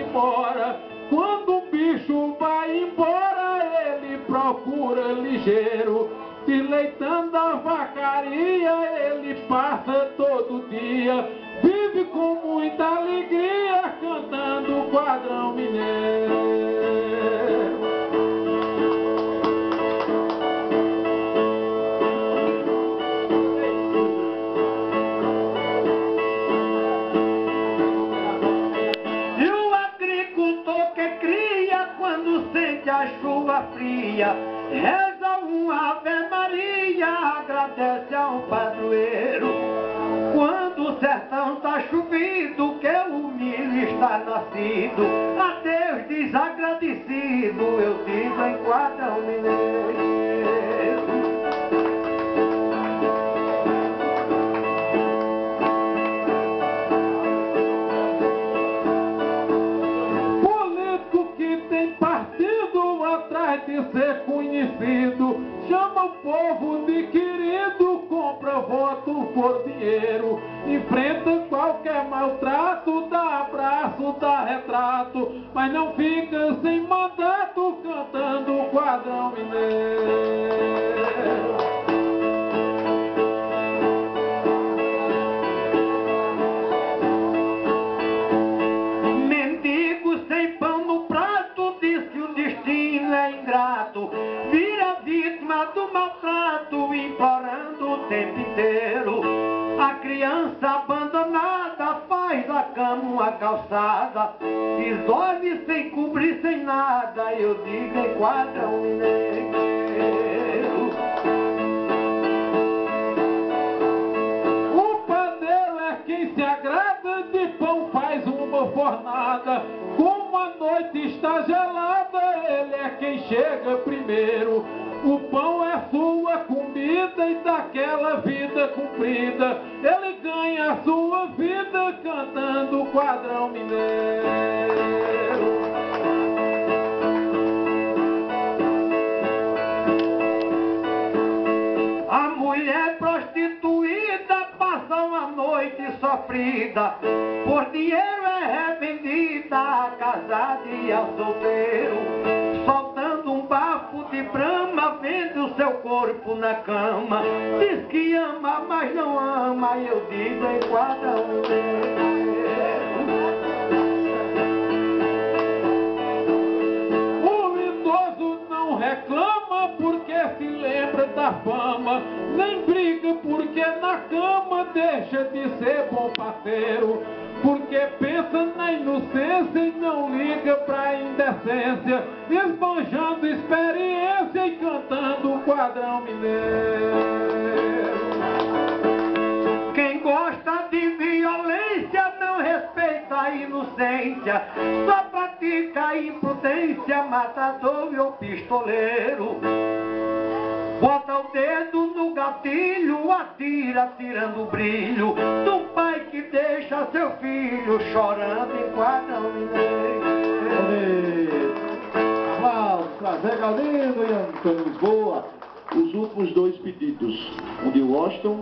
embora. Quando o bicho vai embora, ele procura ligeiro. deleitando a vacaria, ele passa todo dia. Vive com muita alegria, cantando o quadrão mineiro. Chuva fria, reza uma Ave Maria, agradece ao padroeiro. Quando o sertão tá chovido, que o milho está nascido, ser conhecido, chama o povo de querido, compra voto por dinheiro, enfrenta qualquer maltrato, dá abraço, dá retrato, mas não fica sem mandato cantando o quadrão mineiro. Tempo inteiro. A criança abandonada faz a cama uma calçada. E dorme sem cobrir, sem nada, eu digo em quadrão mineiro. O padeiro é quem se agrada de pão, faz uma fornada. Como a noite está gelada, ele é quem chega primeiro. O pão comida e daquela vida cumprida, ele ganha a sua vida cantando o quadrão mineiro. A mulher prostituída passa uma noite sofrida, por dinheiro é revendida, casada e a solteiro. Corpo na cama. Diz que ama, mas não ama, e eu digo em quadrão O idoso não reclama porque se lembra da fama, nem briga porque na cama deixa de ser bom parceiro, porque pensa na inocência e não liga pra indecência, esbanjando experiência e cantando o quadrão mineiro. Quem gosta de violência não respeita a inocência, só pratica a imprudência, matador e o pistoleiro. Bota o dedo no gatilho, atira, tirando o brilho do pai que deixa seu filho chorando em quadrão mineiro. Valsa, Zé Galdino e Antônio Lisboa, os últimos dois pedidos. Um de Washington